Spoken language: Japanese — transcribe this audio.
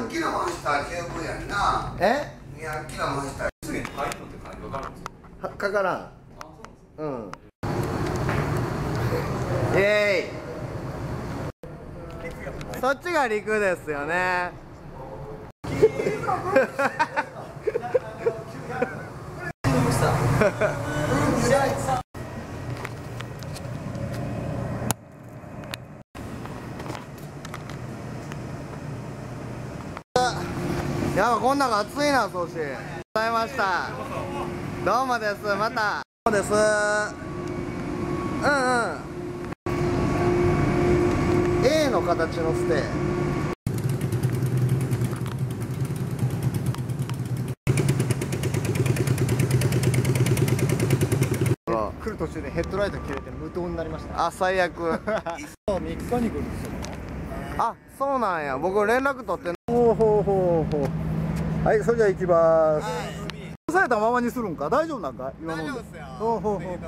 200キロ回したら十分やんな。え？200キロ回したらすぐに入るのって感じわかるん。ですよはかからん。あそうなんですうん。イエーイ。そっちが陸ですよね やばこん中暑いなソシ。ございました。どうもです。また。どうもです。うんうん。A の形のステ来る途中でヘッドライト切れて無灯になりました。あ最悪。3日に来るんですよあそうなんや。僕連絡取ってほうほうほうほう。はいそれじゃあ行きます。されたままにするんか？大丈夫なんか？今の。大丈夫っすよ。ほうほうほう